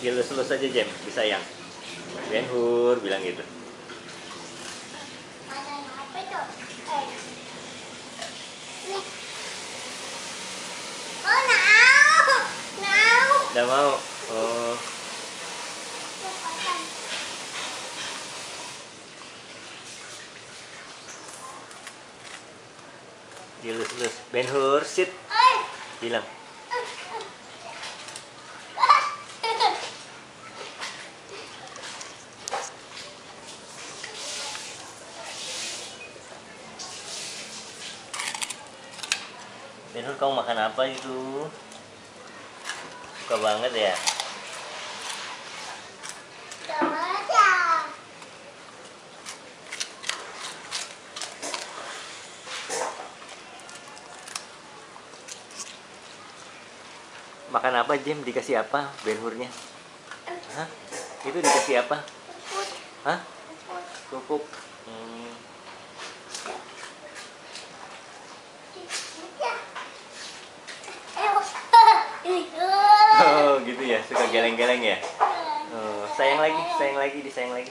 dilus-lus aja Jem. Disayang Ben Hur bilang gitu. Udah mau. Oh. Dilus-lus Ben Hur sit. Bilang Hur kamu makan apa itu suka banget ya makan apa Jem dikasih apa Ben Hurnya Hah? itu dikasih apa. Hah? Pupuk hmm. Ya. Eh, Ini. Oh gitu ya suka geleng-geleng ya oh, sayang lagi sayang lagi disayang lagi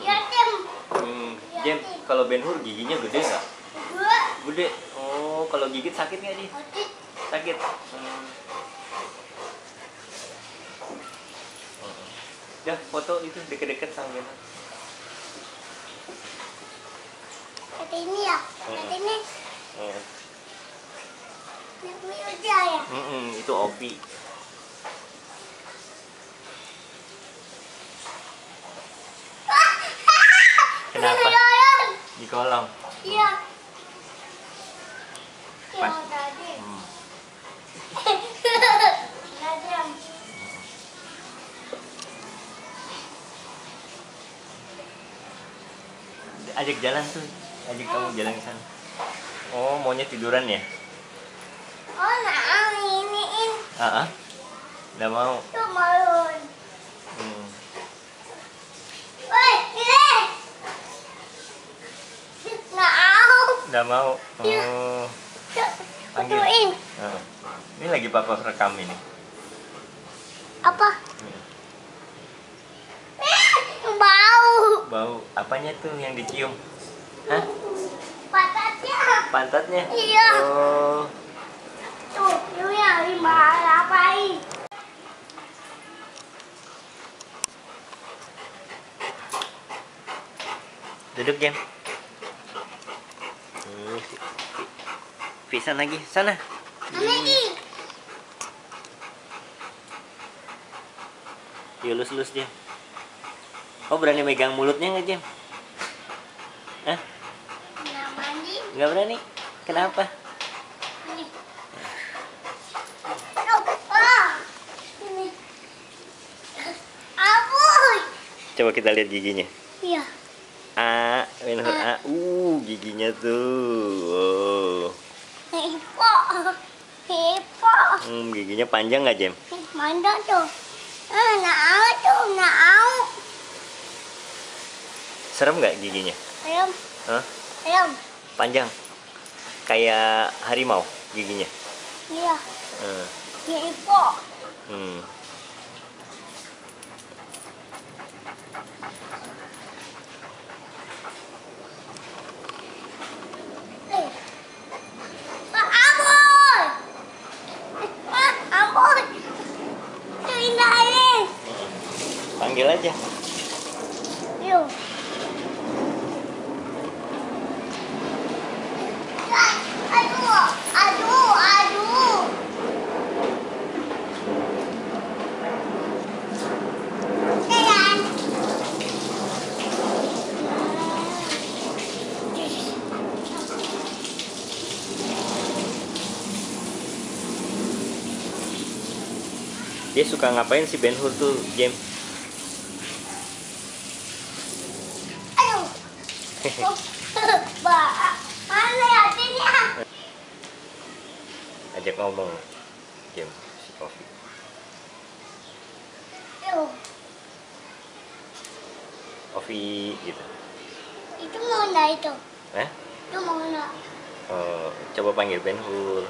Ya, hmm. Jem kalau Ben Hur giginya gede nggak gede oh kalau gigit sakit nggak dia sakit hmm. ya foto itu deket-deket sama Ben Hur ini ya. Kata ini. Hmm. Ini aja ya. Itu Opi Kenapa? Di kolam Iya. Pas. Tadi. hmm. Ajak jalan tuh ajak kamu jalan ke sana oh maunya tiduran ya Oh, nah, iniin. ah ah. nggak mau Tuh malun. hmm. Woi, ini. Nah, nggak mau Iya. oh Panggil. Ah. ini lagi papa rekam ini Apa? Eh, bau. bau apanya tuh yang dicium Hah? Patatnya. pantatnya Iya. oh Tuh, ini yang lima lapai. duduk jam pisan lagi sana. Yuk lus-lus Jam. Oh berani megang mulutnya nggak? Hah? Mandi. Nggak berani? Kenapa? Ah. Coba kita lihat giginya. Iya. A, A. Uh, giginya tuh. Oh. Hipo. Hmm, giginya panjang nggak Jam? Mana tuh? Ah, nau tuh, nau. Serem nggak giginya? Ayam, Hah? ayam. Panjang. Kayak harimau giginya. Iya. Hmm. Hipo. hmm. Eh. Pak Amor. Pak Amor. Tuh ini. Panggil aja. Yuk. Aduh, aduh, aduh. Dia suka ngapain si Ben Hur tuh, Jam? Aduh. Oh, Ba, mana ya sini ah? Ajak ngomong. Jam, si Kofi. Yuk, Kofi gitu. itu mana itu? Eh? Itu mana? Oh, coba panggil Ben Hur.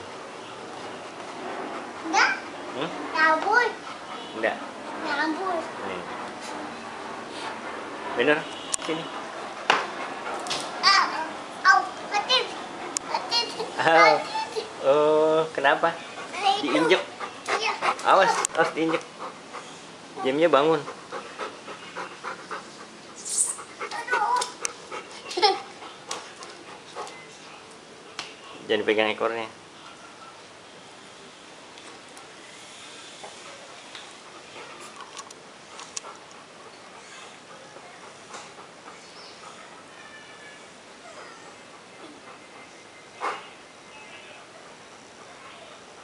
Enggak, Hmm? kabur. Enggak. Nih. Bener. Sini. Oh, kenapa? Diinjek. Iya. Awas, awas diinjek. Jamnya bangun. Jangan pegang ekornya.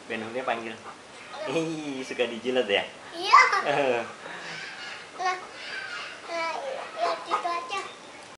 Ben panggil. Ih, suka dijilat ya? Iya. Eh,